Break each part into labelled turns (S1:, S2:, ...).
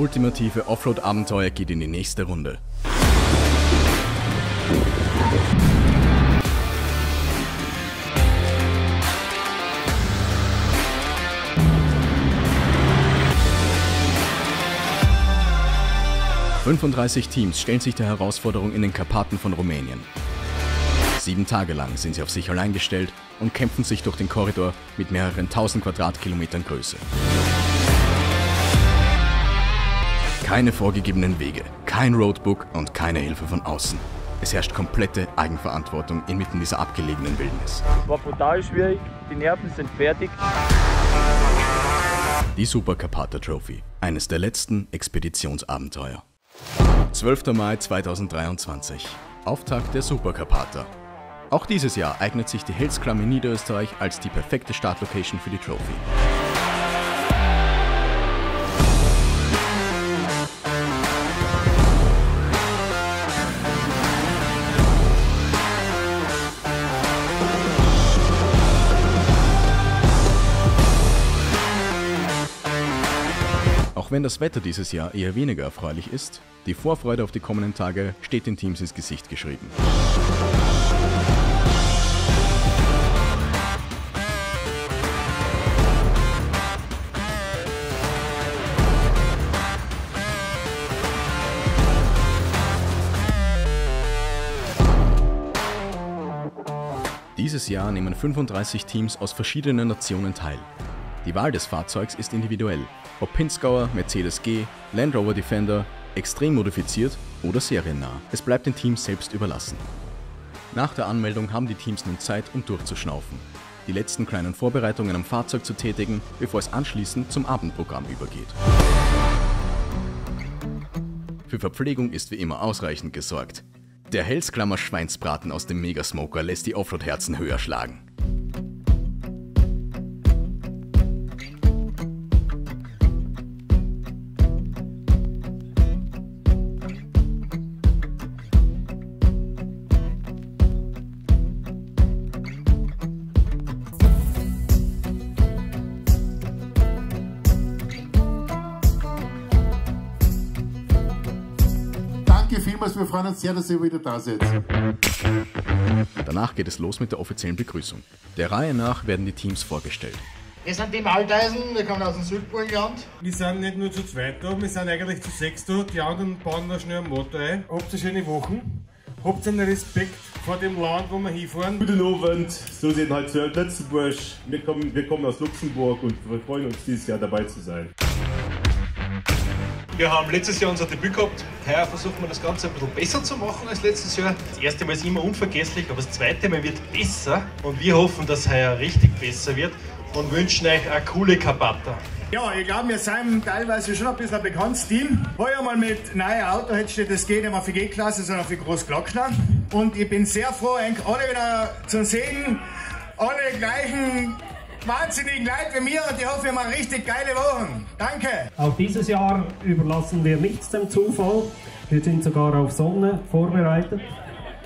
S1: ultimative Offroad-Abenteuer geht in die nächste Runde. »35 Teams stellen sich der Herausforderung in den Karpaten von Rumänien. Sieben Tage lang sind sie auf sich allein gestellt und kämpfen sich durch den Korridor mit mehreren tausend Quadratkilometern Größe. Keine vorgegebenen Wege, kein Roadbook und keine Hilfe von außen. Es herrscht komplette Eigenverantwortung inmitten dieser abgelegenen Wildnis.
S2: War brutal schwierig, die Nerven sind fertig.
S1: Die Super Carpata Trophy, eines der letzten Expeditionsabenteuer. 12. Mai 2023, Auftakt der Super Carpata. Auch dieses Jahr eignet sich die Hellskram in Niederösterreich als die perfekte Startlocation für die Trophy. Auch wenn das Wetter dieses Jahr eher weniger erfreulich ist, die Vorfreude auf die kommenden Tage steht den Teams ins Gesicht geschrieben. Dieses Jahr nehmen 35 Teams aus verschiedenen Nationen teil. Die Wahl des Fahrzeugs ist individuell, ob Pinzgauer, Mercedes G, Land Rover Defender, extrem modifiziert oder seriennah. Es bleibt den Teams selbst überlassen. Nach der Anmeldung haben die Teams nun Zeit, um durchzuschnaufen, die letzten kleinen Vorbereitungen am Fahrzeug zu tätigen, bevor es anschließend zum Abendprogramm übergeht. Für Verpflegung ist wie immer ausreichend gesorgt. Der Hellsklammer Schweinsbraten aus dem Megasmoker lässt die Offroad-Herzen höher schlagen.
S3: Freuen uns sehr, dass ihr wieder da seid.
S1: Danach geht es los mit der offiziellen Begrüßung. Der Reihe nach werden die Teams vorgestellt.
S4: Wir sind die Malteisen, wir kommen aus dem Südburgenland.
S5: Wir sind nicht nur zu zweit da, wir sind eigentlich zu sechs da. Die anderen bauen noch schnell einen Motor ein. Habt eine schöne Wochen. Habt einen Respekt vor dem Land, wo wir hinfahren.
S6: Guten Abend, so sind halt zu Lützenburg. Wir kommen, wir kommen aus Luxemburg und wir freuen uns dieses Jahr dabei zu sein.
S7: Wir haben letztes Jahr unser Debüt gehabt. Heuer versuchen wir das Ganze ein bisschen besser zu machen als letztes Jahr. Das erste Mal ist immer unvergesslich, aber das zweite Mal wird besser. Und wir hoffen, dass heuer richtig besser wird und wünschen euch eine coole Karpata.
S4: Ja, ich glaube, wir sind teilweise schon ein bisschen ein bekanntes Team. Ja mal mit neuen Auto, hätte steht, das geht nicht mehr für G-Klasse, sondern für Großglockner. Und ich bin sehr froh, euch alle wieder zu sehen. Alle gleichen wahnsinnigen Leute wie mir und ich hoffe, wir machen richtig geile Wochen. Danke!
S8: Auch dieses Jahr überlassen wir nichts dem Zufall. Wir sind sogar auf Sonne vorbereitet.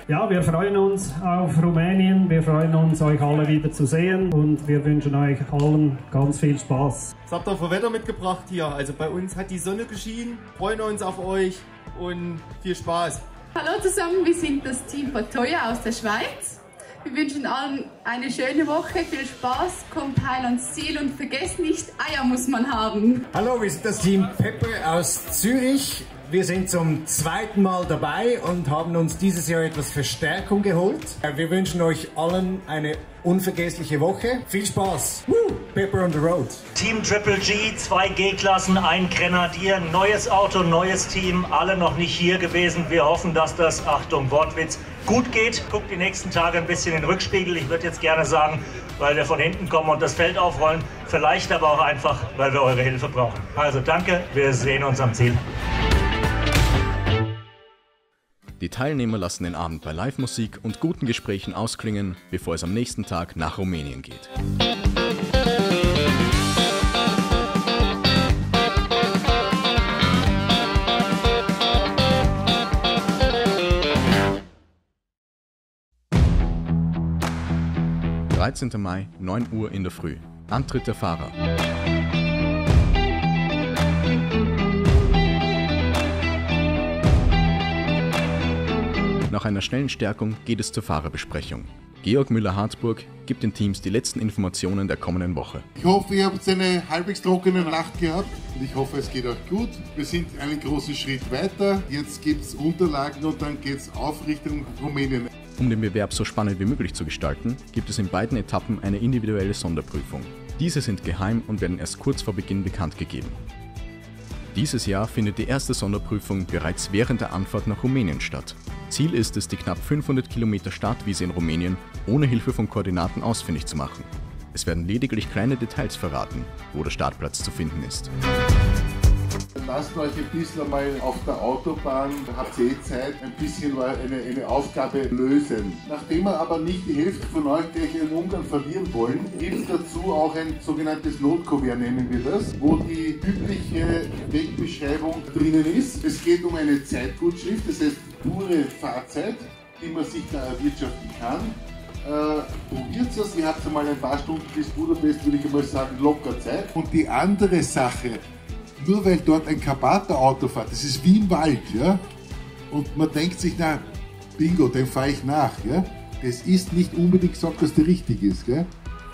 S8: Ja, wir freuen uns auf Rumänien. Wir freuen uns, euch alle wieder zu sehen und wir wünschen euch allen ganz viel Spaß.
S9: Was habt ihr für Wetter mitgebracht hier? Also bei uns hat die Sonne geschienen, freuen uns auf euch und viel Spaß.
S10: Hallo zusammen, wir sind das Team Patoya aus der Schweiz. Wir wünschen allen eine schöne Woche, viel Spaß, kommt heil ans Ziel und vergesst nicht, Eier muss man haben.
S11: Hallo, wir sind das Team Pepper aus Zürich. Wir sind zum zweiten Mal dabei und haben uns dieses Jahr etwas Verstärkung geholt. Wir wünschen euch allen eine unvergessliche Woche. Viel Spaß. Woo! Pepper on the road.
S12: Team Triple G, zwei G-Klassen, ein Grenadier, neues Auto, neues Team, alle noch nicht hier gewesen. Wir hoffen, dass das, Achtung, Wortwitz, gut geht. Guckt die nächsten Tage ein bisschen in den Rückspiegel. Ich würde jetzt gerne sagen, weil wir von hinten kommen und das Feld aufrollen. Vielleicht aber auch einfach, weil wir eure Hilfe brauchen. Also danke, wir sehen uns am Ziel.
S1: Die Teilnehmer lassen den Abend bei Live-Musik und guten Gesprächen ausklingen, bevor es am nächsten Tag nach Rumänien geht. 13. Mai, 9 Uhr in der Früh. Antritt der Fahrer. Nach einer schnellen Stärkung geht es zur Fahrerbesprechung. Georg Müller-Harzburg gibt den Teams die letzten Informationen der kommenden Woche.
S3: Ich hoffe, ihr habt eine halbwegs trockene Nacht gehabt und ich hoffe, es geht euch gut. Wir sind einen großen Schritt weiter. Jetzt gibt es Unterlagen und dann geht es auf Richtung Rumänien.
S1: Um den Bewerb so spannend wie möglich zu gestalten, gibt es in beiden Etappen eine individuelle Sonderprüfung. Diese sind geheim und werden erst kurz vor Beginn bekannt gegeben. Dieses Jahr findet die erste Sonderprüfung bereits während der Anfahrt nach Rumänien statt. Ziel ist es, die knapp 500 Kilometer Startwiese in Rumänien ohne Hilfe von Koordinaten ausfindig zu machen. Es werden lediglich kleine Details verraten, wo der Startplatz zu finden ist.
S3: Lasst euch ein bisschen mal auf der Autobahn, ihr eh ein bisschen eine, eine Aufgabe lösen. Nachdem wir aber nicht die Hälfte von euch gleich in Ungarn verlieren wollen, gibt es dazu auch ein sogenanntes Notkuvert, nennen wir das, wo die übliche Wegbeschreibung drinnen ist. Es geht um eine Zeitgutschrift, das heißt pure Fahrzeit, die man sich da erwirtschaften kann. Äh, probiert es, ihr habt einmal ein paar Stunden bis Budapest, würde ich einmal sagen, locker Zeit. Und die andere Sache, nur weil dort ein Kabata-Auto fährt, das ist wie im Wald, ja, und man denkt sich, na, bingo, dem fahre ich nach, ja, das ist nicht unbedingt gesagt, dass der richtig ist, gell.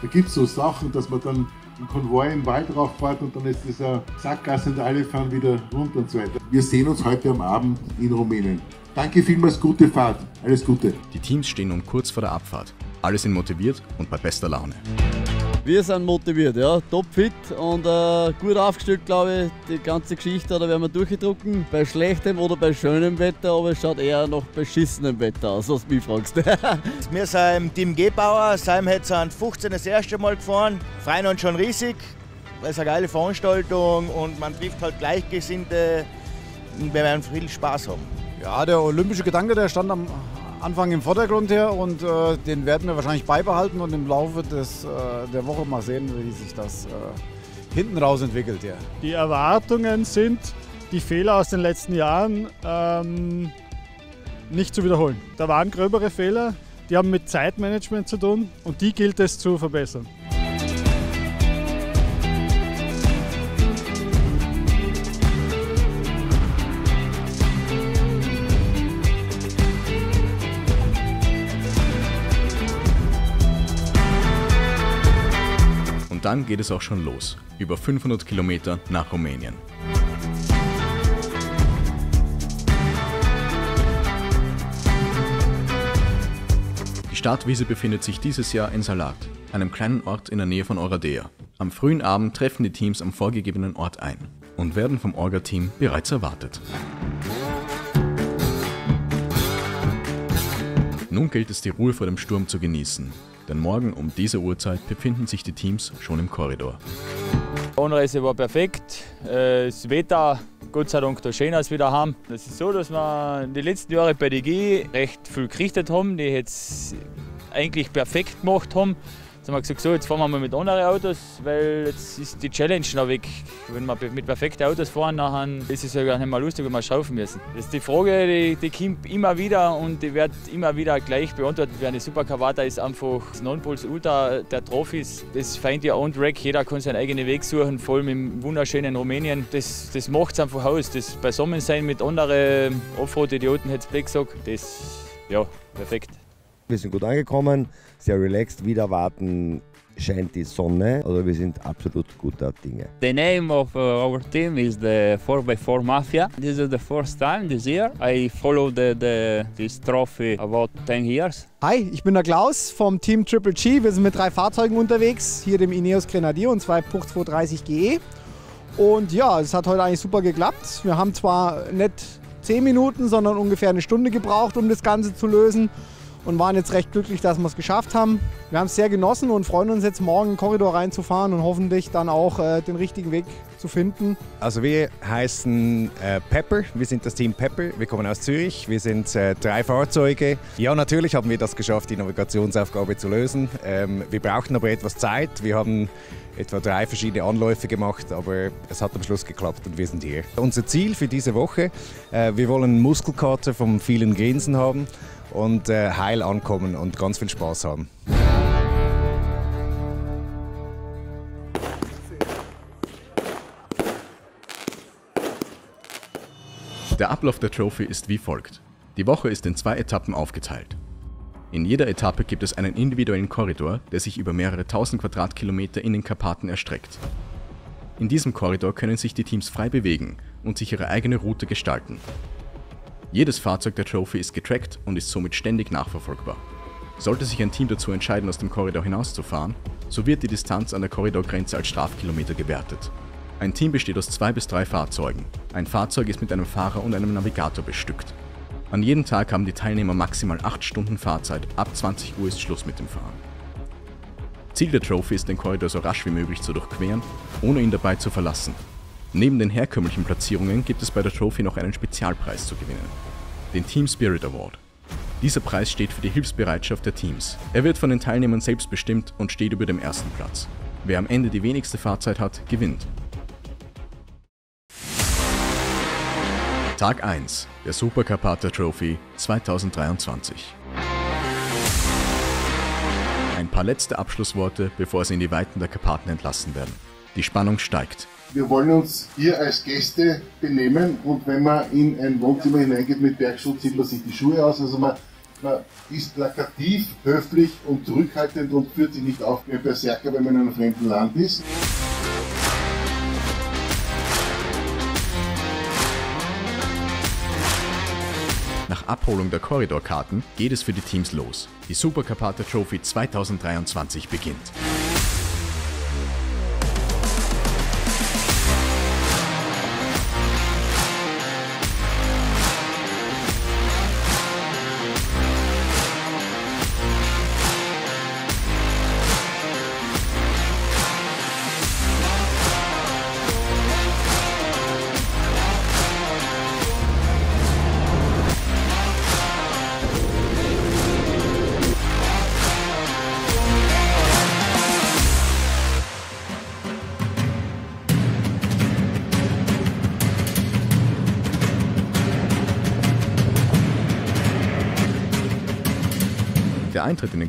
S3: Da gibt es so Sachen, dass man dann ein Konvoi im Wald rauffährt und dann ist eine Sackgasse und alle fahren wieder runter und so weiter. Wir sehen uns heute am Abend in Rumänien. Danke vielmals, gute Fahrt. Alles Gute.
S1: Die Teams stehen nun kurz vor der Abfahrt. Alle sind motiviert und bei bester Laune.
S13: Wir sind motiviert, ja, topfit und äh, gut aufgestellt, glaube ich. Die ganze Geschichte, da werden wir durchgedrucken. Bei schlechtem oder bei schönem Wetter, aber es schaut eher nach beschissenem Wetter aus, was du mich fragst.
S14: wir sind im Team Gebauer, sind jetzt an 15 das erste Mal gefahren, freuen uns schon riesig. Es ist eine geile Veranstaltung und man trifft halt Gleichgesinnte. Wir werden viel Spaß haben.
S15: Ja, der olympische Gedanke, der stand am Anfang im Vordergrund her und äh, den werden wir wahrscheinlich beibehalten und im Laufe des, äh, der Woche mal sehen, wie sich das äh, hinten raus entwickelt. Ja.
S16: Die Erwartungen sind, die Fehler aus den letzten Jahren ähm, nicht zu wiederholen. Da waren gröbere Fehler, die haben mit Zeitmanagement zu tun und die gilt es zu verbessern.
S1: Dann geht es auch schon los. Über 500 Kilometer nach Rumänien. Die Startwiese befindet sich dieses Jahr in Salat, einem kleinen Ort in der Nähe von Oradea. Am frühen Abend treffen die Teams am vorgegebenen Ort ein und werden vom Orga-Team bereits erwartet. Nun gilt es, die Ruhe vor dem Sturm zu genießen denn morgen um diese Uhrzeit befinden sich die Teams schon im Korridor.
S17: Die Anreise war perfekt, äh, das Wetter Gott sei Dank da schön aus wieder haben. Es ist so, dass wir die letzten Jahre bei DG recht viel gerichtet haben, die jetzt eigentlich perfekt gemacht haben. Jetzt haben wir gesagt, so, jetzt fahren wir mal mit anderen Autos, weil jetzt ist die Challenge noch weg. Wenn wir mit perfekten Autos fahren, dann ist es ja gar nicht mehr lustig, wenn wir schrauben müssen. Das ist die Frage, die, die kommt immer wieder und die wird immer wieder gleich beantwortet werden. Die Super Cavata ist einfach das Nonplusultra der Trophys. Das feint ja on track, jeder kann seinen eigenen Weg suchen, vor allem im wunderschönen Rumänien. Das, das macht es einfach aus. Das Beisammensein mit anderen Offroad-Idioten, hätte ich gesagt, das ja, perfekt.
S18: Wir sind gut angekommen, sehr relaxed, wieder warten scheint die Sonne. Also wir sind absolut guter Dinge.
S19: The name of uh, our team is the 4x4 Mafia. This is the first time this year. I follow the, the, this trophy about 10 years.
S4: Hi, ich bin der Klaus vom Team Triple G. Wir sind mit drei Fahrzeugen unterwegs, hier dem Ineos Grenadier und zwei Puch 230 GE. Und ja, es hat heute eigentlich super geklappt. Wir haben zwar nicht 10 Minuten, sondern ungefähr eine Stunde gebraucht, um das Ganze zu lösen und waren jetzt recht glücklich, dass wir es geschafft haben. Wir haben es sehr genossen und freuen uns jetzt morgen in den Korridor reinzufahren und hoffentlich dann auch äh, den richtigen Weg zu finden.
S20: Also wir heißen äh, Pepper, wir sind das Team Pepper, wir kommen aus Zürich, wir sind äh, drei Fahrzeuge. Ja, natürlich haben wir das geschafft, die Navigationsaufgabe zu lösen. Ähm, wir brauchten aber etwas Zeit, wir haben etwa drei verschiedene Anläufe gemacht, aber es hat am Schluss geklappt und wir sind hier. Unser Ziel für diese Woche, äh, wir wollen Muskelkater vom vielen Grinsen haben und äh, heil ankommen und ganz viel Spaß haben.
S1: Der Ablauf der Trophy ist wie folgt. Die Woche ist in zwei Etappen aufgeteilt. In jeder Etappe gibt es einen individuellen Korridor, der sich über mehrere tausend Quadratkilometer in den Karpaten erstreckt. In diesem Korridor können sich die Teams frei bewegen und sich ihre eigene Route gestalten. Jedes Fahrzeug der Trophy ist getrackt und ist somit ständig nachverfolgbar. Sollte sich ein Team dazu entscheiden, aus dem Korridor hinauszufahren, so wird die Distanz an der Korridorgrenze als Strafkilometer gewertet. Ein Team besteht aus zwei bis drei Fahrzeugen. Ein Fahrzeug ist mit einem Fahrer und einem Navigator bestückt. An jedem Tag haben die Teilnehmer maximal 8 Stunden Fahrzeit, ab 20 Uhr ist Schluss mit dem Fahren. Ziel der Trophy ist, den Korridor so rasch wie möglich zu durchqueren, ohne ihn dabei zu verlassen. Neben den herkömmlichen Platzierungen gibt es bei der Trophy noch einen Spezialpreis zu gewinnen, den Team Spirit Award. Dieser Preis steht für die Hilfsbereitschaft der Teams. Er wird von den Teilnehmern selbst bestimmt und steht über dem ersten Platz. Wer am Ende die wenigste Fahrzeit hat, gewinnt. Tag 1 der Super Carpata Trophy 2023. Ein paar letzte Abschlussworte, bevor sie in die Weiten der Karpaten entlassen werden. Die Spannung steigt.
S3: Wir wollen uns hier als Gäste benehmen und wenn man in ein Wohnzimmer hineingeht mit Bergschuh, zieht man sich die Schuhe aus. Also man, man ist plakativ, höflich und zurückhaltend und führt sich nicht auf wie ein Berserker, wenn man in einem fremden Land ist.
S1: Nach Abholung der Korridorkarten geht es für die Teams los. Die Super Carpata Trophy 2023 beginnt.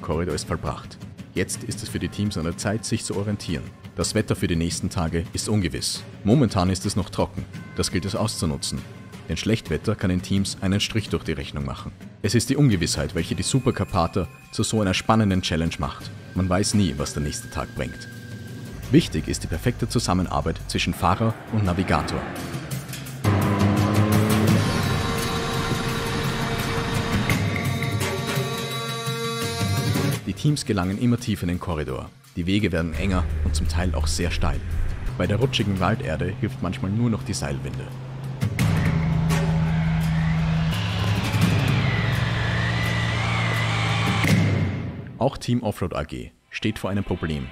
S1: Korridor ist vollbracht. Jetzt ist es für die Teams an der Zeit, sich zu orientieren. Das Wetter für die nächsten Tage ist ungewiss. Momentan ist es noch trocken. Das gilt es auszunutzen. Denn Schlechtwetter kann den Teams einen Strich durch die Rechnung machen. Es ist die Ungewissheit, welche die Super Carpater zu so einer spannenden Challenge macht. Man weiß nie, was der nächste Tag bringt. Wichtig ist die perfekte Zusammenarbeit zwischen Fahrer und Navigator. Die Teams gelangen immer tiefer in den Korridor. Die Wege werden enger und zum Teil auch sehr steil. Bei der rutschigen Walderde hilft manchmal nur noch die Seilwinde. Auch Team Offroad AG steht vor einem Problem,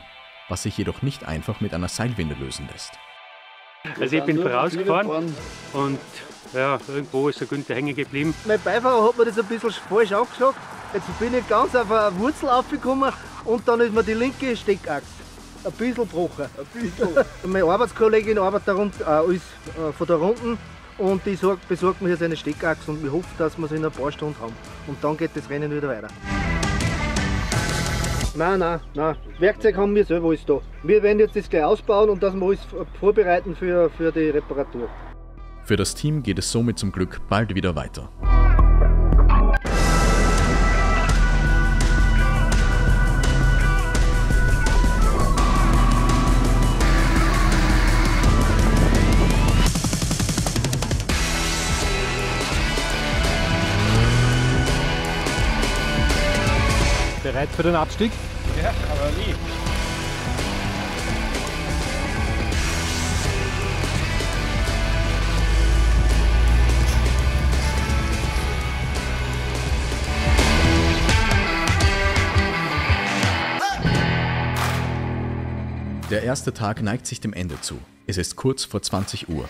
S1: was sich jedoch nicht einfach mit einer Seilwinde lösen lässt.
S21: Also ich bin vorausgefahren und ja, irgendwo ist der Günther hängen geblieben.
S22: Mein Beifahrer hat mir das ein bisschen falsch angesagt. Jetzt bin ich ganz auf eine Wurzel aufgekommen und dann ist mir die linke Steckachse ein bisschen gebrochen. Ein bisschen. Meine Arbeitskollegin arbeitet da rund, äh, ist äh, von da unten und die sorgt, besorgt mir jetzt eine Steckachse und wir hoffen, dass wir sie in ein paar Stunden haben. Und dann geht das Rennen wieder weiter. Nein, nein, nein. Werkzeug haben wir selber alles da. Wir werden jetzt das gleich ausbauen und dass wir alles vorbereiten für, für die Reparatur.
S1: Für das Team geht es somit zum Glück bald wieder weiter.
S16: Bereit für den Abstieg?
S21: Ja, aber nie.
S1: Der erste Tag neigt sich dem Ende zu. Es ist kurz vor 20 Uhr.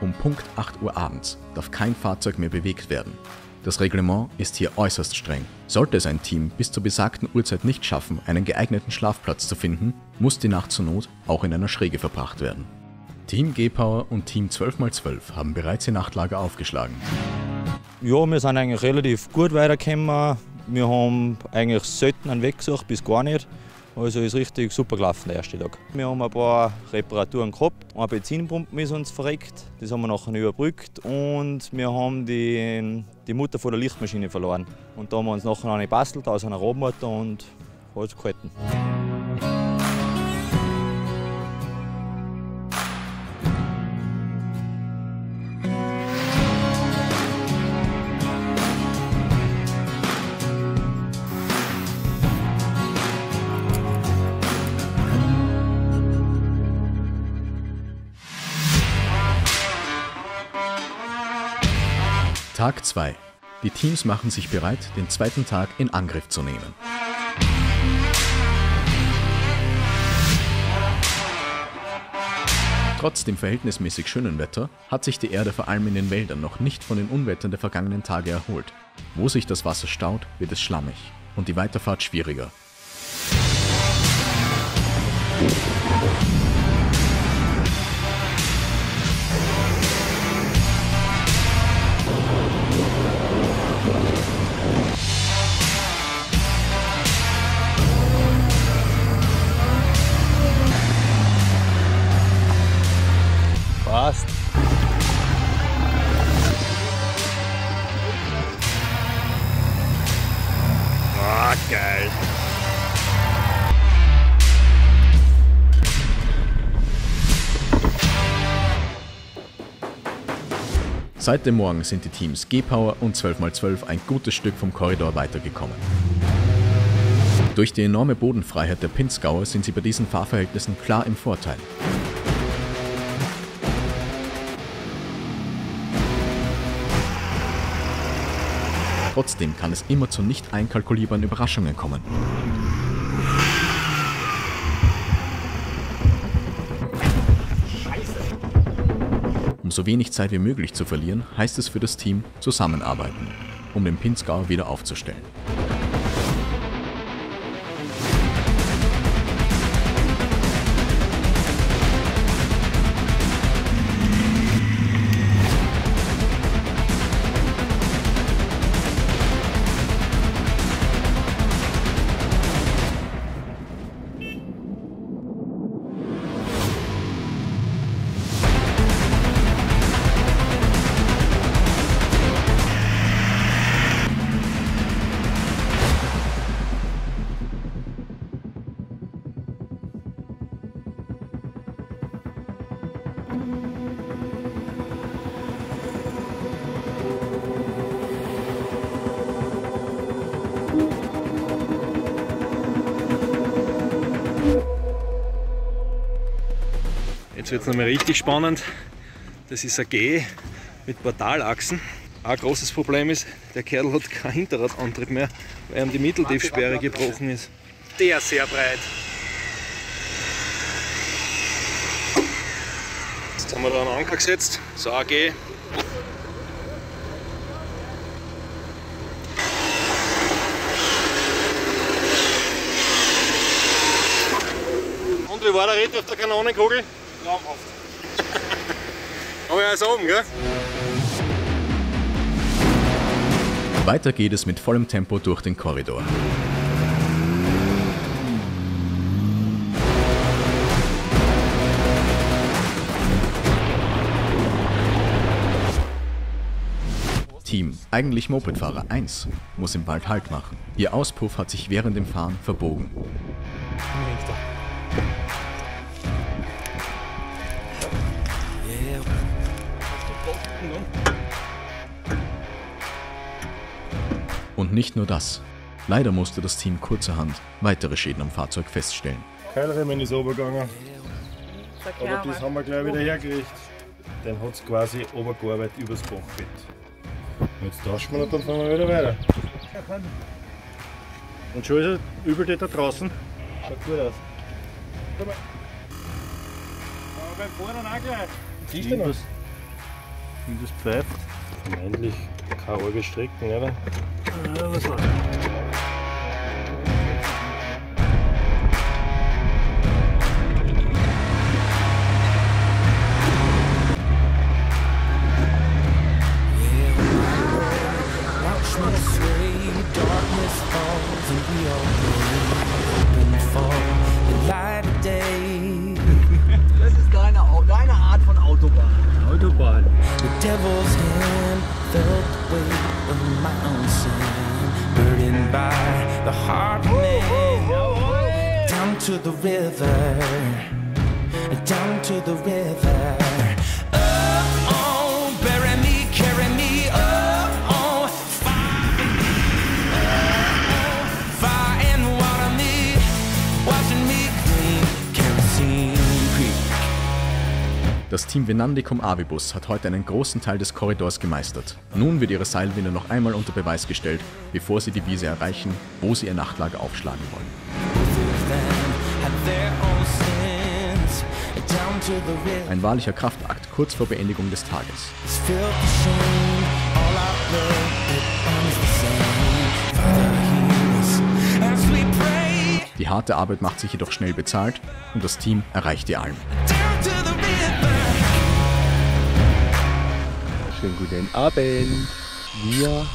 S1: Um Punkt 8 Uhr abends darf kein Fahrzeug mehr bewegt werden. Das Reglement ist hier äußerst streng. Sollte es ein Team bis zur besagten Uhrzeit nicht schaffen, einen geeigneten Schlafplatz zu finden, muss die Nacht zur Not auch in einer Schräge verbracht werden. Team G-Power und Team 12x12 haben bereits ihr Nachtlager aufgeschlagen.
S14: Ja, wir sind eigentlich relativ gut weitergekommen. Wir haben eigentlich selten einen Weg gesucht, bis gar nicht. Also ist richtig super gelaufen der erste Tag. Wir haben ein paar Reparaturen gehabt. Eine Benzinpumpe ist uns verreckt, das haben wir nachher überbrückt und wir haben die, die Mutter von der Lichtmaschine verloren. Und da haben wir uns nachher eine bastelt aus einer Radmotor und hat es gehalten.
S1: Tag 2. Die Teams machen sich bereit, den zweiten Tag in Angriff zu nehmen. Trotz dem verhältnismäßig schönen Wetter hat sich die Erde vor allem in den Wäldern noch nicht von den Unwettern der vergangenen Tage erholt. Wo sich das Wasser staut, wird es schlammig und die Weiterfahrt schwieriger.
S23: Geil.
S1: Seit dem Morgen sind die Teams G-Power und 12x12 ein gutes Stück vom Korridor weitergekommen. Durch die enorme Bodenfreiheit der Pinzgauer sind sie bei diesen Fahrverhältnissen klar im Vorteil. Trotzdem kann es immer zu nicht einkalkulierbaren Überraschungen kommen. Um so wenig Zeit wie möglich zu verlieren, heißt es für das Team zusammenarbeiten, um den Pinzgau wieder aufzustellen.
S23: Jetzt wird es nochmal richtig spannend. Das ist ein G mit Portalachsen. Ein großes Problem ist, der Kerl hat keinen Hinterradantrieb mehr, weil ihm die Mitteltiefsperre gebrochen ist. Der sehr breit. Jetzt haben wir da einen Anker gesetzt, so ein G. Und wie war der Ritt auf der Kanonenkugel? Traumhaft. Aber er ist oben, gell?
S1: Weiter geht es mit vollem Tempo durch den Korridor. Team, eigentlich Mopedfahrer 1, muss im Wald Halt machen. Ihr Auspuff hat sich während dem Fahren verbogen. Und nicht nur das. Leider musste das Team kurzerhand weitere Schäden am Fahrzeug feststellen.
S23: Keilriemen ist runtergegangen. Aber das haben wir gleich wieder hergekriegt. Den hat es quasi runtergearbeitet übers Bachbett. Jetzt tauschen wir und dann fahren wir wieder weiter. Und schon ist er Übeltäter draußen. Schaut gut aus. Aber beim Fahren auch gleich. Siehst du noch? Das pfeift. Vermeintlich keine arge Strecken, oder? Ja, was war
S24: river, down to the river.
S1: Das Team Venandi cum Avibus hat heute einen großen Teil des Korridors gemeistert. Nun wird ihre Seilwinde noch einmal unter Beweis gestellt, bevor sie die Wiese erreichen, wo sie ihr Nachtlager aufschlagen wollen. Ein wahrlicher Kraftakt kurz vor Beendigung des Tages. Die harte Arbeit macht sich jedoch schnell bezahlt und das Team erreicht die Alm.
S25: Schönen guten Abend. Wir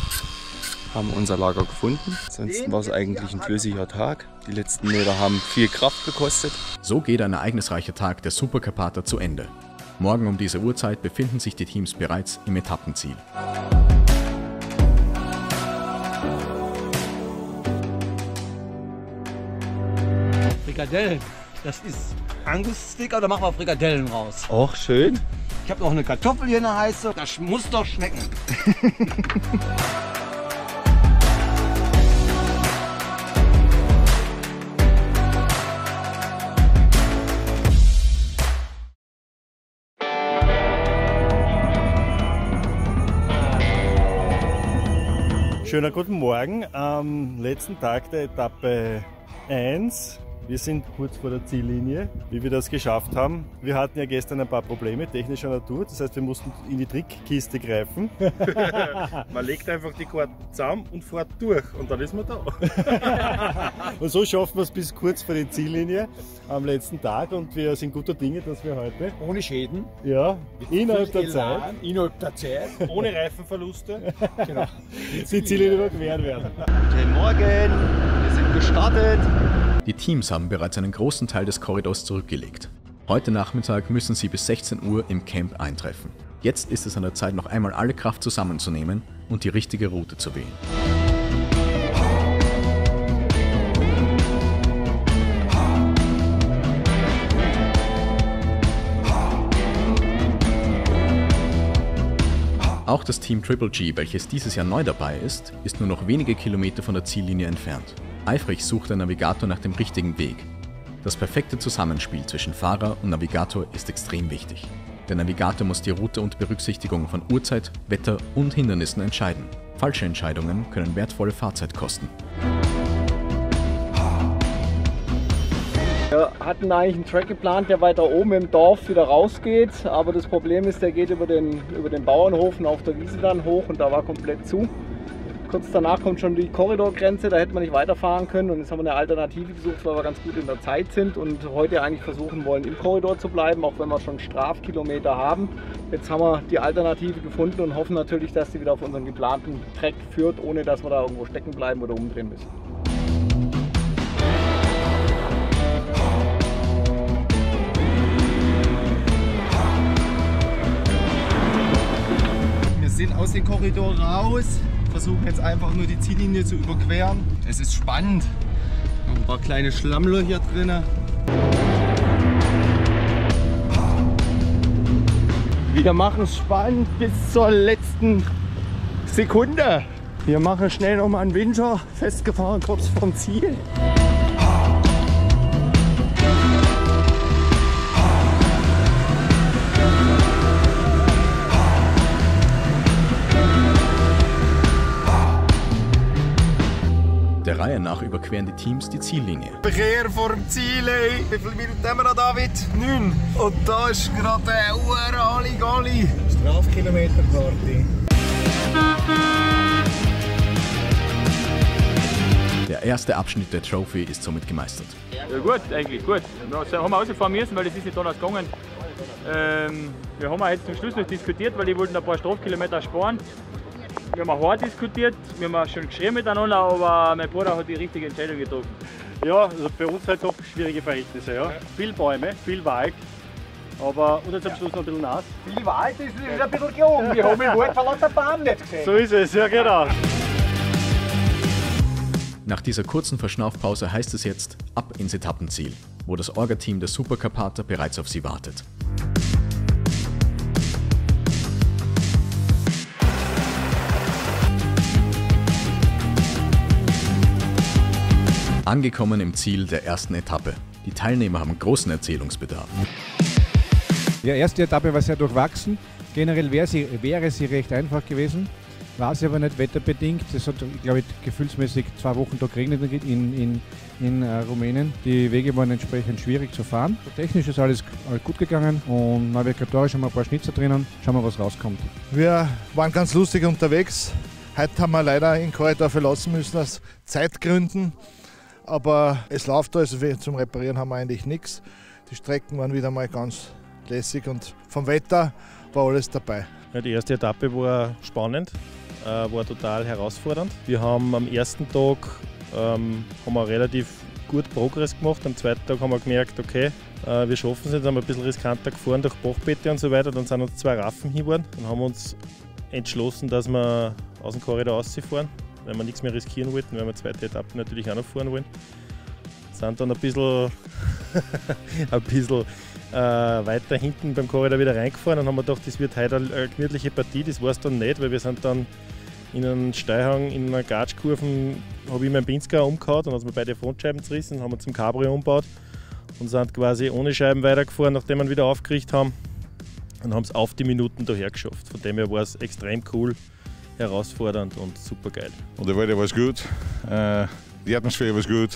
S25: haben unser Lager gefunden. Ansonsten war es eigentlich ein flüssiger Tag. Die letzten Meter haben viel Kraft gekostet.
S1: So geht ein ereignisreicher Tag der Supercarpater zu Ende. Morgen um diese Uhrzeit befinden sich die Teams bereits im Etappenziel.
S26: Frikadellen. Das ist Angus-Stick, aber da machen wir Frikadellen raus.
S25: Auch schön.
S26: Ich habe noch eine Kartoffel hier, eine heiße. Das muss doch schmecken.
S23: Schönen guten Morgen am letzten Tag der Etappe 1. Wir sind kurz vor der Ziellinie, wie wir das geschafft haben. Wir hatten ja gestern ein paar Probleme technischer Natur, das heißt, wir mussten in die Trickkiste greifen. man legt einfach die Karten zusammen und fährt durch und dann ist man da. und so schaffen wir es bis kurz vor der Ziellinie am letzten Tag und wir sind guter Dinge, dass wir heute
S26: Ohne Schäden.
S23: ja, innerhalb der
S26: Elan,
S23: Zeit
S26: Innerhalb der Zeit.
S23: ohne Reifenverluste
S26: Genau.
S23: die Ziellinie überquert werden.
S27: Guten Morgen, wir sind gestartet.
S1: Die Teams haben bereits einen großen Teil des Korridors zurückgelegt. Heute Nachmittag müssen sie bis 16 Uhr im Camp eintreffen. Jetzt ist es an der Zeit, noch einmal alle Kraft zusammenzunehmen und die richtige Route zu wählen. Auch das Team Triple G, welches dieses Jahr neu dabei ist, ist nur noch wenige Kilometer von der Ziellinie entfernt. Eifrig sucht der Navigator nach dem richtigen Weg. Das perfekte Zusammenspiel zwischen Fahrer und Navigator ist extrem wichtig. Der Navigator muss die Route unter Berücksichtigung von Uhrzeit, Wetter und Hindernissen entscheiden. Falsche Entscheidungen können wertvolle Fahrzeit kosten.
S28: Wir hatten eigentlich einen Track geplant, der weiter oben im Dorf wieder rausgeht, aber das Problem ist, der geht über den, über den Bauernhof und auf der Wiese dann hoch und da war komplett zu. Kurz danach kommt schon die Korridorgrenze, da hätte man nicht weiterfahren können und jetzt haben wir eine Alternative gesucht, weil wir ganz gut in der Zeit sind und heute eigentlich versuchen wollen, im Korridor zu bleiben, auch wenn wir schon Strafkilometer haben. Jetzt haben wir die Alternative gefunden und hoffen natürlich, dass sie wieder auf unseren geplanten Track führt, ohne dass wir da irgendwo stecken bleiben oder umdrehen müssen.
S9: Sind aus dem Korridor raus, versuchen jetzt einfach nur die Ziellinie zu überqueren. Es ist spannend. Ein paar kleine Schlammler hier drinnen. Wir machen es spannend bis zur letzten Sekunde. Wir machen schnell nochmal einen Winter, festgefahren kurz vorm Ziel.
S1: Der Reihe nach überqueren die Teams die Ziellinie.
S9: Verkehr vor dem Ziel, ey. Wie viele Minuten haben wir noch, David? Neun. Und da ist gerade der Uhr Gali.
S11: Strafkilometerkarte.
S1: Der erste Abschnitt der Trophy ist somit gemeistert.
S17: Ja gut, eigentlich gut. Wir haben ausgefahren müssen, weil das ist nicht anders gegangen. Ähm, wir haben auch jetzt zum Schluss noch diskutiert, weil die wollten ein paar Strafkilometer sparen. Wir haben hart diskutiert, wir haben schon geschrieben miteinander, aber mein Bruder hat die richtige Entscheidung getroffen.
S23: Ja, also bei uns halt doch schwierige Verhältnisse. Ja. Viel Bäume, viel Wald. Aber, und jetzt am Schluss noch ein bisschen nass.
S29: Viel Wald ist wieder ein bisschen geoben. Wir haben im Wald vor lauter Baum nicht gesehen.
S23: So ist es, ja genau.
S1: Nach dieser kurzen Verschnaufpause heißt es jetzt ab ins Etappenziel, wo das Orga-Team der Supercarpater bereits auf sie wartet. Angekommen im Ziel der ersten Etappe. Die Teilnehmer haben großen Erzählungsbedarf.
S15: Die erste Etappe war sehr durchwachsen. Generell wäre sie, wäre sie recht einfach gewesen. War sie aber nicht wetterbedingt. Es hat, glaube ich, gefühlsmäßig zwei Wochen da geregnet in, in, in äh, Rumänien. Die Wege waren entsprechend schwierig zu fahren. Technisch ist alles, alles gut gegangen und navigatorisch haben wir ein paar Schnitzer drinnen. Schauen wir, was rauskommt.
S30: Wir waren ganz lustig unterwegs. Heute haben wir leider den Korridor verlassen müssen aus Zeitgründen. Aber es läuft also zum Reparieren haben wir eigentlich nichts. Die Strecken waren wieder mal ganz lässig und vom Wetter war alles dabei.
S23: Ja, die erste Etappe war spannend, äh, war total herausfordernd. Wir haben am ersten Tag ähm, haben wir relativ gut Progress gemacht. Am zweiten Tag haben wir gemerkt, okay, äh, wir schaffen es jetzt, haben ein bisschen riskanter gefahren durch Bachbette und so weiter. Dann sind uns zwei Raffen hingefahren. Dann haben uns entschlossen, dass wir aus dem Korridor rausfahren wenn wir nichts mehr riskieren wollten, weil wir zweite Etappe natürlich auch noch fahren wollen. Sind dann ein bisschen, ein bisschen äh, weiter hinten beim Korridor wieder reingefahren und haben wir gedacht, das wird heute eine gemütliche Partie. Das war es dann nicht, weil wir sind dann in einem Steilhang, in einer Gatschkurve, habe ich meinen Pinsker umgehauen und hat mir beide Frontscheiben zerrissen, haben wir zum Cabrio umgebaut und sind quasi ohne Scheiben weitergefahren, nachdem wir wieder aufgerichtet haben und haben es auf die Minuten daher geschafft. Von dem her war es extrem cool herausfordernd und super geil.
S31: The weather was good, uh, the atmosphere was good,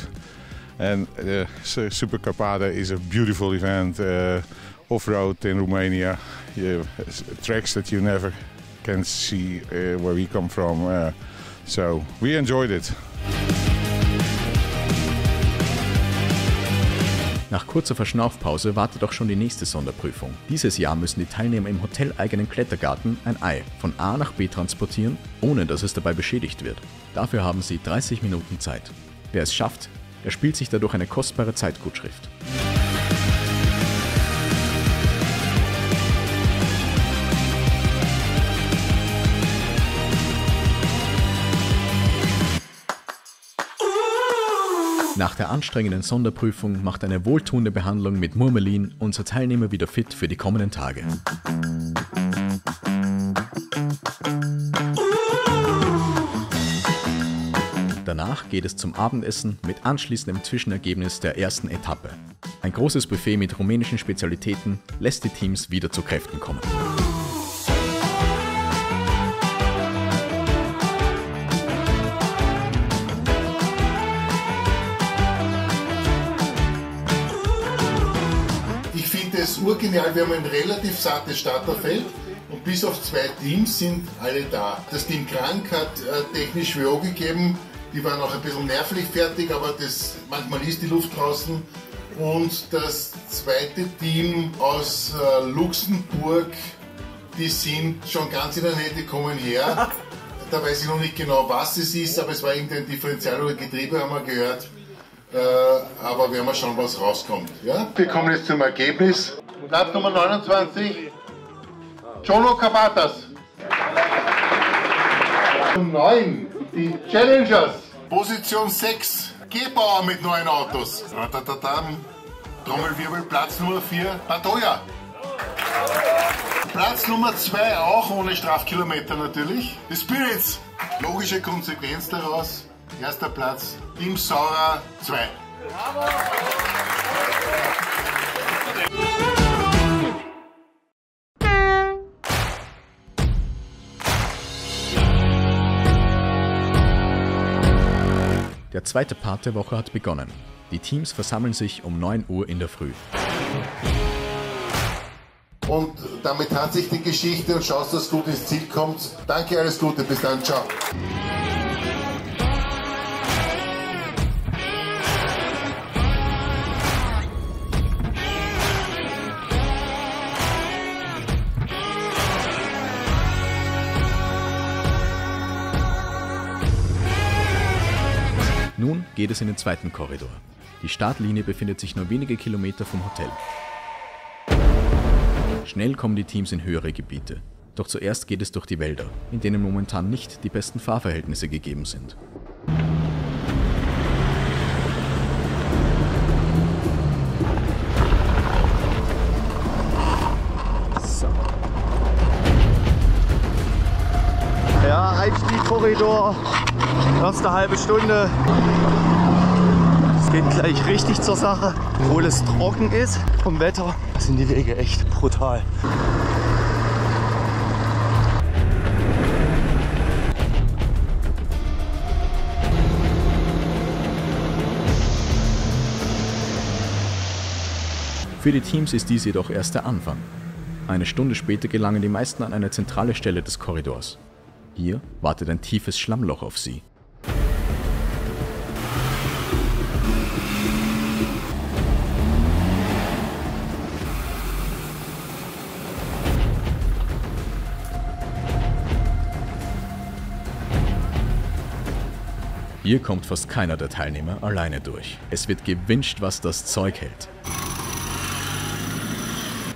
S31: and uh, Super Carpata is a beautiful event. Uh, off-road in Romania, you, tracks that you never can see uh, where we come from. Uh, so we enjoyed it.
S1: Nach kurzer Verschnaufpause wartet auch schon die nächste Sonderprüfung. Dieses Jahr müssen die Teilnehmer im hoteleigenen Klettergarten ein Ei von A nach B transportieren, ohne dass es dabei beschädigt wird. Dafür haben sie 30 Minuten Zeit. Wer es schafft, erspielt sich dadurch eine kostbare Zeitgutschrift. Nach der anstrengenden Sonderprüfung macht eine wohltuende Behandlung mit Murmelin unser Teilnehmer wieder fit für die kommenden Tage. Danach geht es zum Abendessen mit anschließendem Zwischenergebnis der ersten Etappe. Ein großes Buffet mit rumänischen Spezialitäten lässt die Teams wieder zu Kräften kommen.
S3: Urgenial. Wir haben ein relativ sattes Starterfeld und bis auf zwei Teams sind alle da. Das Team Krank hat äh, technisch WO gegeben. Die waren auch ein bisschen nervlich fertig, aber das, manchmal ist die Luft draußen. Und das zweite Team aus äh, Luxemburg, die sind schon ganz in der Nähe, die kommen her. Da weiß ich noch nicht genau, was es ist, aber es war irgendein Differential oder Getriebe, haben wir gehört. Äh, aber werden wir schauen, was rauskommt. Ja? Wir kommen jetzt zum Ergebnis. Platz Nummer 29, Cholo Kabatas. 9, die Challengers. Position 6, Gebauer mit neuen Autos. Trommelwirbel, Platz Nummer 4, Patoja. Platz Nummer 2 auch ohne Strafkilometer natürlich. Die Spirits. Logische Konsequenz daraus. Erster Platz, Team Saura 2.
S1: Der zweite Part der Woche hat begonnen. Die Teams versammeln sich um 9 Uhr in der Früh.
S3: Und damit hat sich die Geschichte und schaust, dass du ins Ziel kommst. Danke, alles Gute, bis dann, ciao.
S1: Geht es in den zweiten Korridor. Die Startlinie befindet sich nur wenige Kilometer vom Hotel. Schnell kommen die Teams in höhere Gebiete. Doch zuerst geht es durch die Wälder, in denen momentan nicht die besten Fahrverhältnisse gegeben sind.
S9: Ja, Einstiegkorridor, erste halbe Stunde. Es geht gleich richtig zur Sache, obwohl es trocken ist vom Wetter. sind die Wege echt brutal.
S1: Für die Teams ist dies jedoch erst der Anfang. Eine Stunde später gelangen die meisten an eine zentrale Stelle des Korridors. Hier wartet ein tiefes Schlammloch auf sie. Hier kommt fast keiner der Teilnehmer alleine durch. Es wird gewünscht, was das Zeug hält.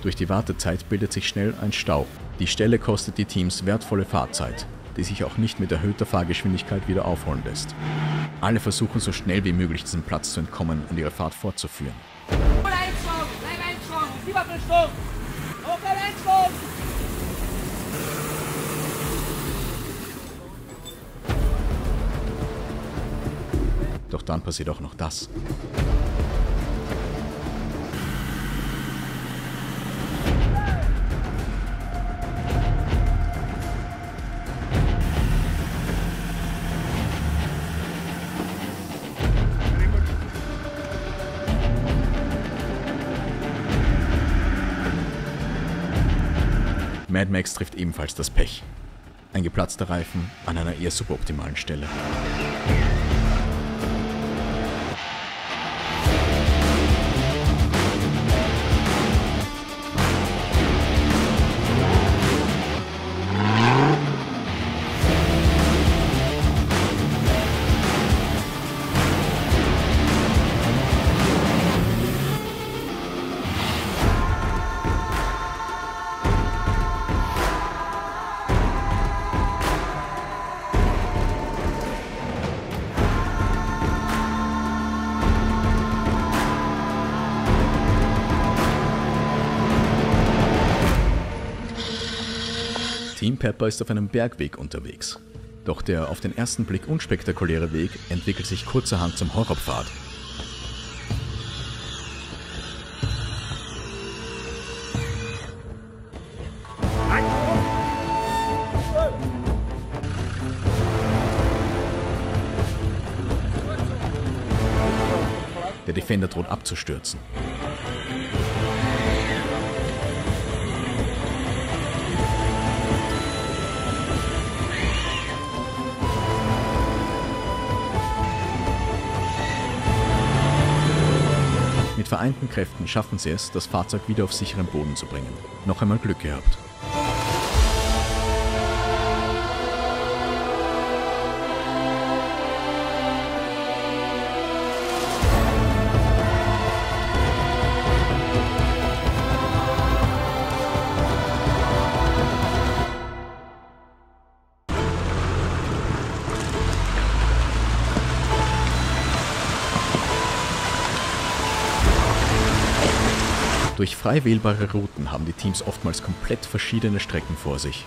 S1: Durch die Wartezeit bildet sich schnell ein Stau. Die Stelle kostet die Teams wertvolle Fahrzeit, die sich auch nicht mit erhöhter Fahrgeschwindigkeit wieder aufholen lässt. Alle versuchen so schnell wie möglich diesem Platz zu entkommen und ihre Fahrt fortzuführen. Doch dann passiert auch noch das. Mad Max trifft ebenfalls das Pech. Ein geplatzter Reifen an einer eher suboptimalen Stelle. Pepper ist auf einem Bergweg unterwegs. Doch der auf den ersten Blick unspektakuläre Weg entwickelt sich kurzerhand zum Horrorpfad. Der Defender droht abzustürzen. Vereinten Kräften schaffen sie es, das Fahrzeug wieder auf sicheren Boden zu bringen. Noch einmal Glück gehabt. Frei wählbare Routen haben die Teams oftmals komplett verschiedene Strecken vor sich.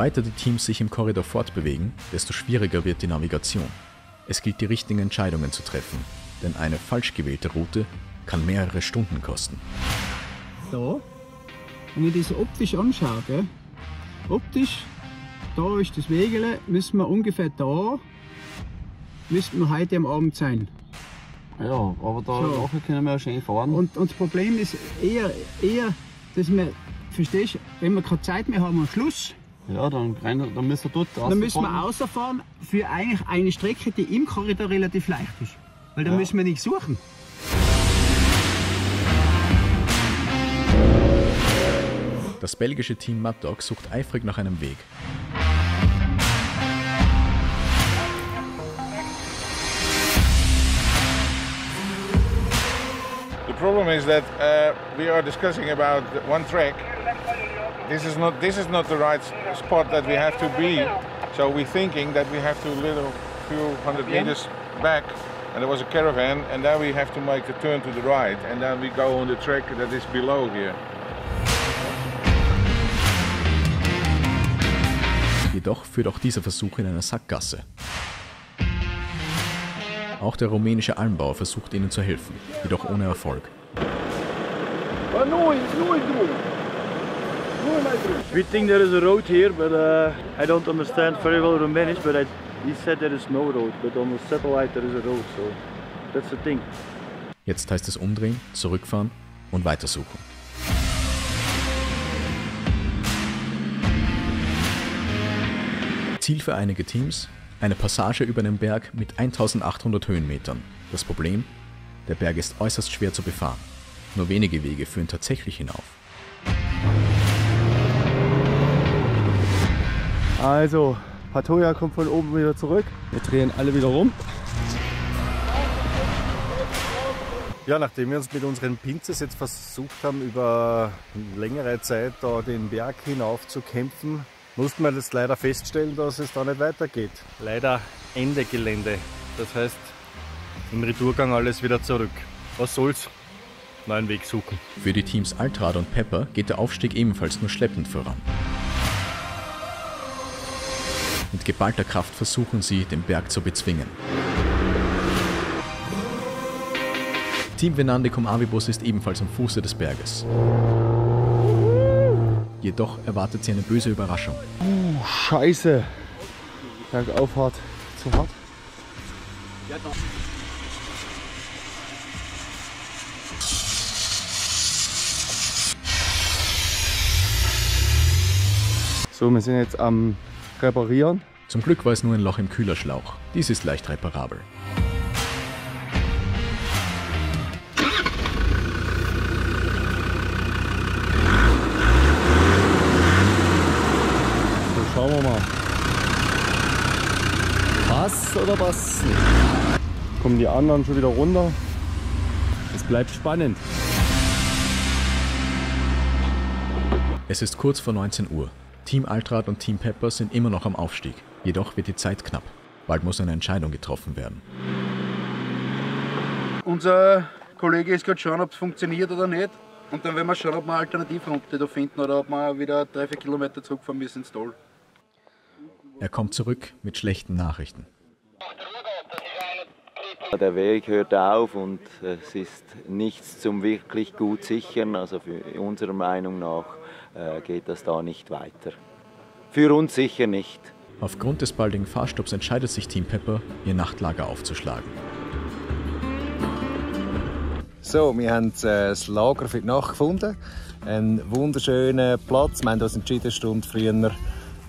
S1: Weiter die Teams sich im Korridor fortbewegen, desto schwieriger wird die Navigation. Es gilt die richtigen Entscheidungen zu treffen, denn eine falsch gewählte Route kann mehrere Stunden kosten.
S32: Da, wenn ich das optisch anschaue, gell? optisch, da ist das Wegele, müssen wir ungefähr da, müssten wir heute am Abend sein.
S14: Ja, aber da nachher können wir ja schön fahren.
S32: Und, und das Problem ist eher, eher dass wir, verstehst du, wenn wir keine Zeit mehr haben am Schluss, Ja, dann, rein, dann müssen wir dort Dann müssen wir außerfahren für eigentlich eine Strecke, die im Korridor relativ leicht ist. Weil da
S1: Ja.
S32: müssen wir nicht suchen.
S1: Das belgische Team Mad Dog sucht eifrig nach einem Weg.
S31: The problem is that uh, we are discussing about one track. This is not this is not the right spot that we have to be. So we're thinking that we have to little few hundred
S32: Okay.
S31: meters back, and there was a caravan, and then we have to make the turn to the right, and then we go on the track that is below here.
S1: Jedoch führt auch dieser Versuch in eine Sackgasse. Auch der rumänische Almbauer versucht ihnen zu helfen, jedoch ohne Erfolg.
S33: We think there is a road here, but uh, I don't understand very well Romanish, but I, he said there is no road, but on the satellite there is a road, so that's the thing.
S1: Jetzt heißt es umdrehen, zurückfahren und weitersuchen. Ziel für einige Teams, eine Passage über den Berg mit 1800 Höhenmetern. Das Problem? Der Berg ist äußerst schwer zu befahren. Nur wenige Wege führen tatsächlich hinauf.
S34: Also, Patoja kommt von oben wieder zurück. Wir drehen alle wieder rum.
S23: Ja, nachdem wir uns mit unseren Pinzers jetzt versucht haben, über längere Zeit da den Berg hinauf zu kämpfen, mussten wir jetzt leider feststellen, dass es da nicht weitergeht. Leider Ende Gelände. Das heißt, im Retourgang alles wieder zurück. Was soll's? Neuen Weg suchen.
S1: Für die Teams Altrad und Pepper geht der Aufstieg ebenfalls nur schleppend voran. Mit geballter Kraft versuchen sie, den Berg zu bezwingen. Team Venande cum Avibus ist ebenfalls am Fuße des Berges. Jedoch erwartet sie eine böse Überraschung.
S34: Uh, scheiße. Bergauf hart. Zu hart. So, wir sind jetzt am Reparieren.
S1: Zum Glück war es nur ein Loch im Kühlerschlauch. Dies ist leicht reparabel.
S34: So, schauen wir mal. Pass oder was? Kommen die anderen schon wieder runter. Es bleibt spannend.
S1: Es ist kurz vor 19 Uhr. Team Altrad und Team Pepper sind immer noch am Aufstieg. Jedoch wird die Zeit knapp. Bald muss eine Entscheidung getroffen werden.
S35: Unser Kollege ist gerade schauen, ob es funktioniert oder nicht. Und dann werden wir schauen, ob wir eine Alternativroute da finden oder ob wir wieder drei, vier Kilometer zurückfahren müssen ins Tal.
S1: Er kommt zurück mit schlechten Nachrichten.
S36: Der Weg hört auf und es ist nichts zum wirklich gut sichern. Also für unserer Meinung nach äh, geht das da nicht weiter. Für uns sicher nicht.
S1: Aufgrund des baldigen Fahrstopps entscheidet sich Team Pepper, ihr Nachtlager aufzuschlagen.
S37: So, wir haben äh, das Lager für die Nacht gefunden. Einen wunderschönen Platz. Wir haben uns entschieden, eine Stunde früher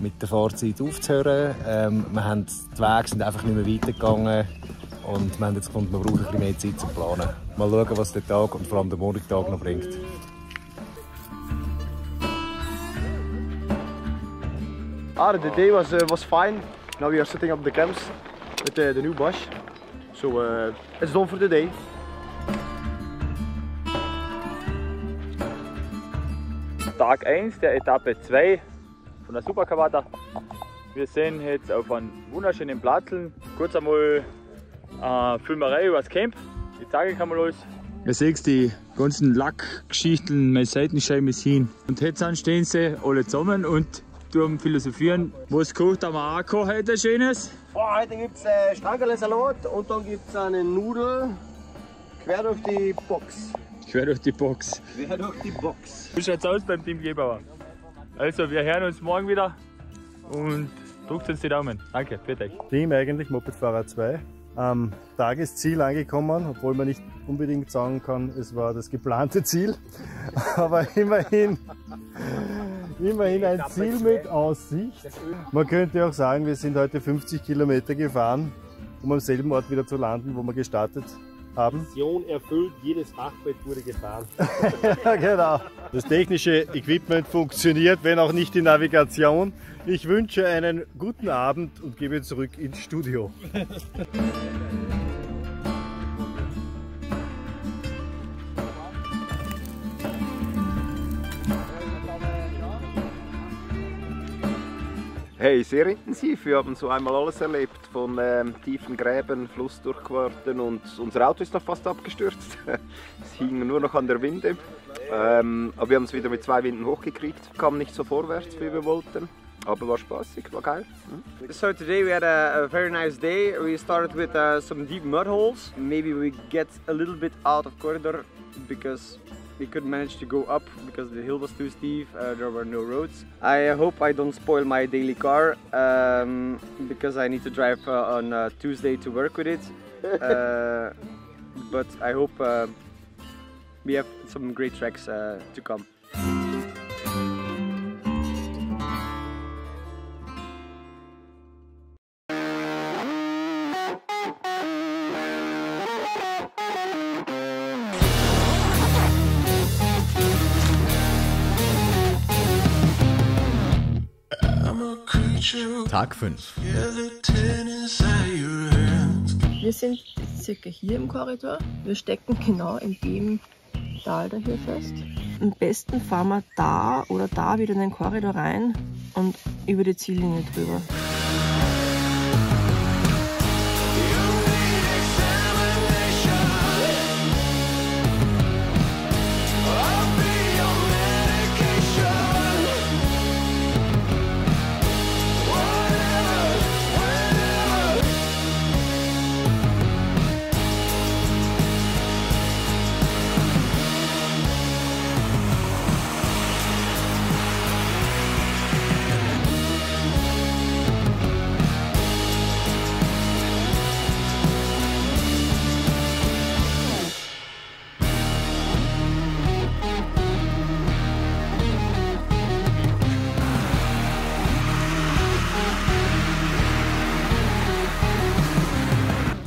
S37: mit der Fahrzeit aufzuhören. Ähm, wir haben, die Wege sind einfach nicht mehr weitergegangen. Und wir haben jetzt gefunden, wir brauchen ein bisschen mehr Zeit zum Planen. Mal schauen, was der Tag und vor allem der Morgentag noch bringt.
S38: Ah, the day was uh, was fine. Now we are setting up the camps with uh, the new bus. So uh, it's done for the day.
S17: Tag 1 der Etappe 2 von der Superkavata. Wir sind jetzt auf einem wunderschönen Platz. Kurz einmal äh, Filmerei über das Camp. Ich zeige ich einmal alles. Ihr seht die ganzen Lackgeschichten, meine Seitenscheiben ist hin. Und jetzt stehen sie alle zusammen und tun philosophieren. Was kocht der Marco heute Schönes?
S22: Oh, heute gibt es äh, Stangerle-Salat und dann gibt es eine Nudel quer durch die Box.
S17: Quer durch die Box.
S22: Quer durch die Box.
S17: Wie schaut's aus beim Team Gebauer? Also, wir hören uns morgen wieder und drückt uns die Daumen. Danke, für euch.
S23: Team eigentlich, Mopedfahrer 2. Am Tagesziel angekommen, obwohl man nicht unbedingt sagen kann, es war das geplante Ziel. Aber immerhin, Immerhin ein Ziel mit Aussicht. Man könnte auch sagen, wir sind heute 50 Kilometer gefahren, um am selben Ort wieder zu landen, wo wir gestartet haben.
S39: Mission erfüllt, jedes Fachbett wurde gefahren.
S23: ja, genau. Das technische Equipment funktioniert, wenn auch nicht die Navigation. Ich wünsche einen guten Abend und gebe zurück ins Studio.
S40: Hey, sehr intensiv. Wir haben so einmal alles erlebt, von ähm, tiefen Gräben, Flussdurchquarten und unser Auto ist noch fast abgestürzt. es hing nur noch an der Winde. Ähm, aber wir haben es wieder mit zwei Winden hochgekriegt, kam nicht so vorwärts, wie wir wollten. Aber war spaßig, war geil. Hm?
S41: So today we had a, a, very nice day. We started with uh, some deep mud holes. Maybe we get a little bit out of corridor because we couldn't manage to go up because the hill was too steep, uh, there were no roads. I hope I don't spoil my daily car um, because I need to drive uh, on uh, Tuesday to work with it. Uh, but I hope uh, we have some great tracks uh, to come.
S1: Tag 5.
S42: Wir sind circa hier im Korridor. Wir stecken genau in dem Tal da hier fest. Am besten fahren wir da oder da wieder in den Korridor rein und über die Ziellinie drüber.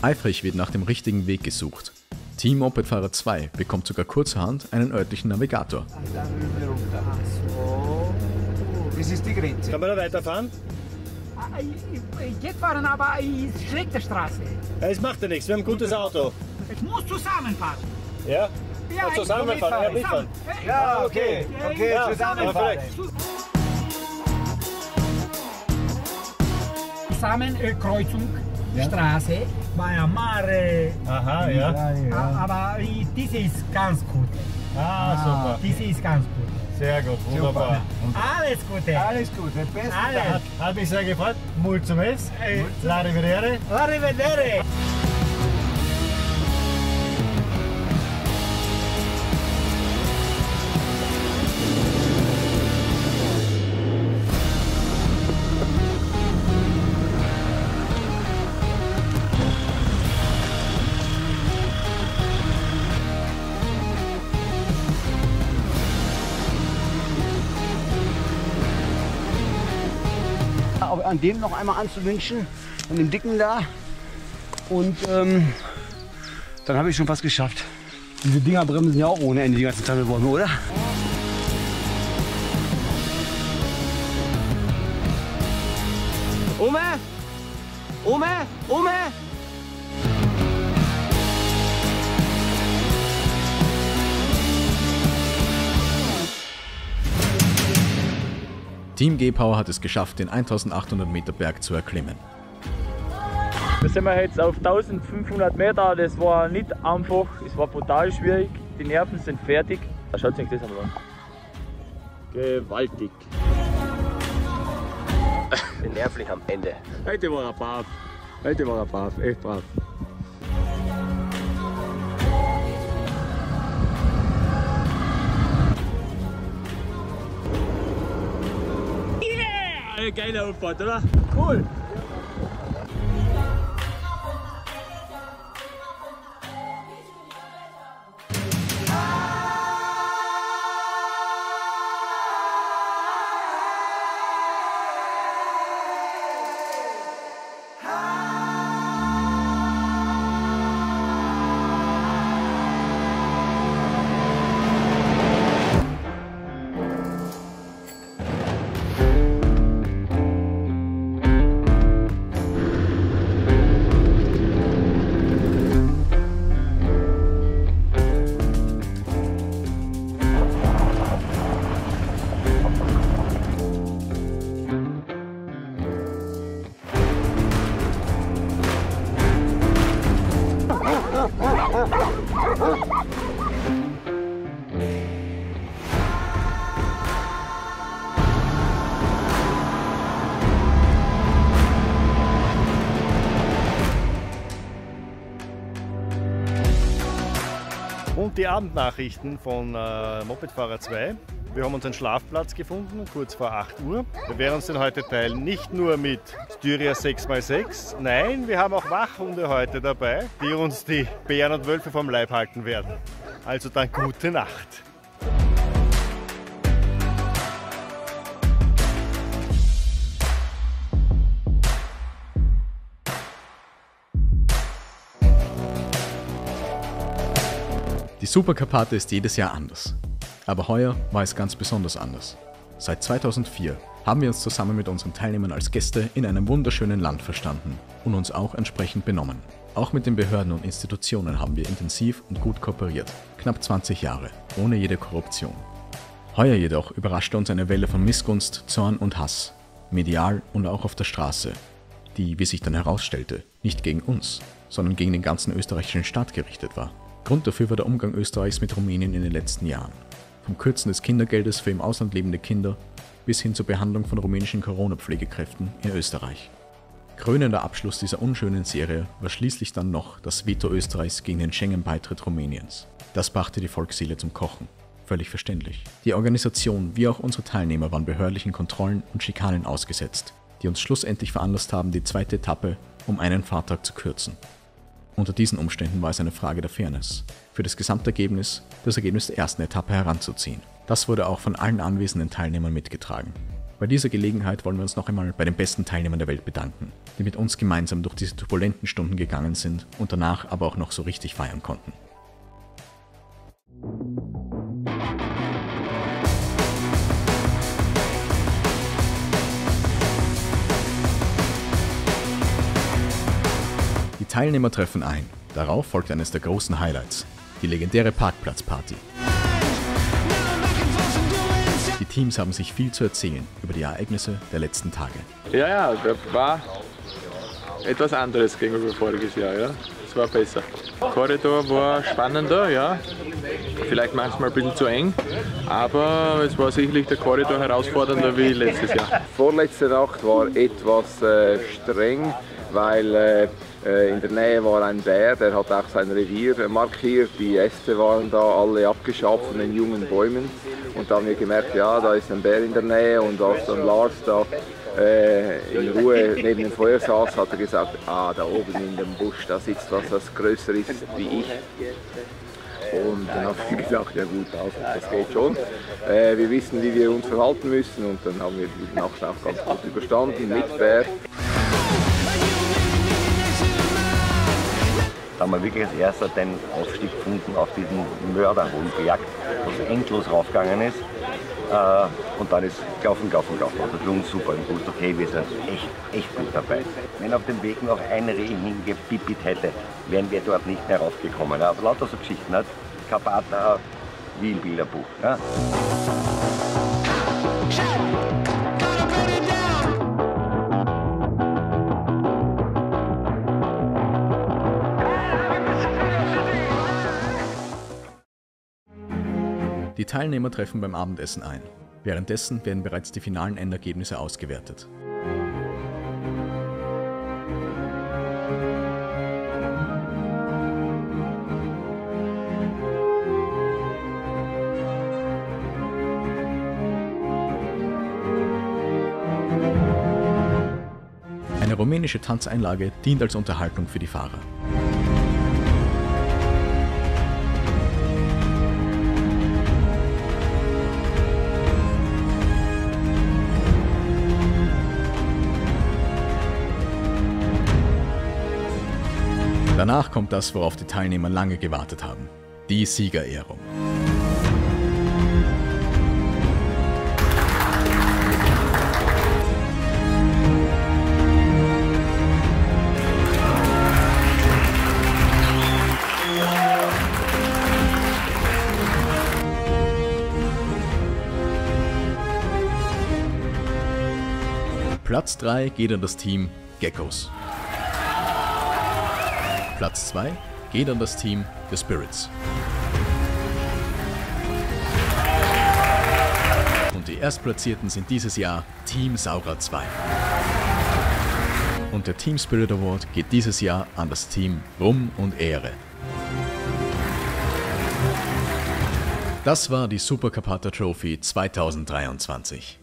S1: Eifrig wird nach dem richtigen Weg gesucht. Team Mopedfahrer 2 bekommt sogar kurzerhand einen örtlichen Navigator.
S43: Das ist die Grenze.
S23: Kann man da weiterfahren?
S43: Geht fahren, aber ist schlechte Straße.
S23: Ja, es macht ja nichts, wir haben ein gutes Auto.
S43: Es muss zusammenfahren.
S23: Ja?
S43: Ja,
S23: Und zusammenfahren, ja, mitfahren.
S43: Ja, okay, okay,
S23: Ja,
S43: zusammenfahren.
S23: perfekt.
S43: Zusammenkreuzung, Straße, bei Mare.
S23: Aha, ja.
S43: Aber diese ist ganz gut.
S23: Ah, super.
S43: Diese ist ganz gut.
S23: Sehr gut, wunderbar.
S43: Alles Gute. Alles Gute. Besten Alles.
S23: Hat, hat mich sehr gefreut. Mulțumesc. mes. La rivedere.
S43: Arrivederci.
S44: Aber an dem noch einmal anzuwünschen, an dem Dicken da. Und ähm, dann habe ich schon was geschafft. Diese Dinger bremsen ja auch ohne Ende die ganzen Tafelbäume, oder?
S41: Ome! Ome! Ome!
S1: Team G-Power hat es geschafft, den 1800 Meter Berg zu erklimmen.
S17: Da sind wir jetzt auf 1500 Meter. Das war nicht einfach, es war brutal schwierig. Die Nerven sind fertig. Schaut euch das einmal an. Gewaltig.
S41: Bin nervlich am Ende.
S45: Heute war er brav. Heute war er brav, echt brav.
S17: Geile Auffahrt, oder?
S43: Cool.
S23: Die Abendnachrichten von äh, Mopedfahrer 2. Wir haben unseren Schlafplatz gefunden, kurz vor 8 Uhr. Wir werden uns den heute teilen, nicht nur mit Styria 6x6, nein, wir haben auch Wachhunde heute dabei, die uns die Bären und Wölfe vom Leib halten werden. Also dann gute Nacht.
S1: Die Superkarpate ist jedes Jahr anders. Aber heuer war es ganz besonders anders. Seit 2004 haben wir uns zusammen mit unseren Teilnehmern als Gäste in einem wunderschönen Land verstanden und uns auch entsprechend benommen. Auch mit den Behörden und Institutionen haben wir intensiv und gut kooperiert. Knapp 20 Jahre, ohne jede Korruption. Heuer jedoch überraschte uns eine Welle von Missgunst, Zorn und Hass, medial und auch auf der Straße, die, wie sich dann herausstellte, nicht gegen uns, sondern gegen den ganzen österreichischen Staat gerichtet war. Grund dafür war der Umgang Österreichs mit Rumänien in den letzten Jahren. Vom Kürzen des Kindergeldes für im Ausland lebende Kinder bis hin zur Behandlung von rumänischen Corona-Pflegekräften in Österreich. Krönender Abschluss dieser unschönen Serie war schließlich dann noch das Veto Österreichs gegen den Schengen-Beitritt Rumäniens. Das brachte die Volksseele zum Kochen. Völlig verständlich. Die Organisation wie auch unsere Teilnehmer waren behördlichen Kontrollen und Schikanen ausgesetzt, die uns schlussendlich veranlasst haben, die zweite Etappe um einen Fahrtag zu kürzen. Unter diesen Umständen war es eine Frage der Fairness, für das Gesamtergebnis das Ergebnis der ersten Etappe heranzuziehen. Das wurde auch von allen anwesenden Teilnehmern mitgetragen. Bei dieser Gelegenheit wollen wir uns noch einmal bei den besten Teilnehmern der Welt bedanken, die mit uns gemeinsam durch diese turbulenten Stunden gegangen sind und danach aber auch noch so richtig feiern konnten. Die Teilnehmer treffen ein. Darauf folgt eines der großen Highlights, die legendäre Parkplatzparty. Die Teams haben sich viel zu erzählen über die Ereignisse der letzten Tage.
S43: Ja, ja, das war etwas anderes gegenüber voriges Jahr, ja. Es war besser. Der Korridor war spannender, ja. Vielleicht manchmal ein bisschen zu eng, aber es war sicherlich der Korridor herausfordernder wie letztes Jahr.
S46: Vorletzte Nacht war etwas äh, streng, weil äh, äh, in der Nähe war ein Bär, der hat auch sein Revier markiert. Die Äste waren da alle abgeschabt von den jungen Bäumen. Und da haben wir gemerkt, ja, da ist ein Bär in der Nähe. Und als dann Lars da äh, in Ruhe neben dem Feuer saß, hat er gesagt, ah, da oben in dem Busch, da sitzt was, das größer ist wie ich. Und dann habe ich gesagt, ja gut, also, das geht schon. Äh, wir wissen, wie wir uns verhalten müssen und dann haben wir die Nacht auch ganz gut überstanden mit Bär.
S18: Haben wir wirklich als erster den Aufstieg gefunden auf diesen Mörderhohenberg, was endlos raufgegangen ist. Äh, und dann ist gelaufen, gelaufen, gelaufen. Also uns super. Und gewusst, okay, wir sind echt, echt gut dabei. Wenn auf dem Weg noch ein Reh hingepipit hätte, wären wir dort nicht mehr raufgekommen. Aber lauter so Geschichten. Nicht? Kapata, wie im Bilderbuch. Ja?
S1: Die Teilnehmer treffen beim Abendessen ein. Währenddessen werden bereits die finalen Endergebnisse ausgewertet. Eine rumänische Tanzeinlage dient als Unterhaltung für die Fahrer. Danach kommt das, worauf die Teilnehmer lange gewartet haben. Die Siegerehrung. Platz 3 geht an das Team Geckos. Platz 2 geht an das Team The Spirits. Und die Erstplatzierten sind dieses Jahr Team Saurer 2. Und der Team Spirit Award geht dieses Jahr an das Team Ruhm und Ehre. Das war die Super Carpata Trophy 2023.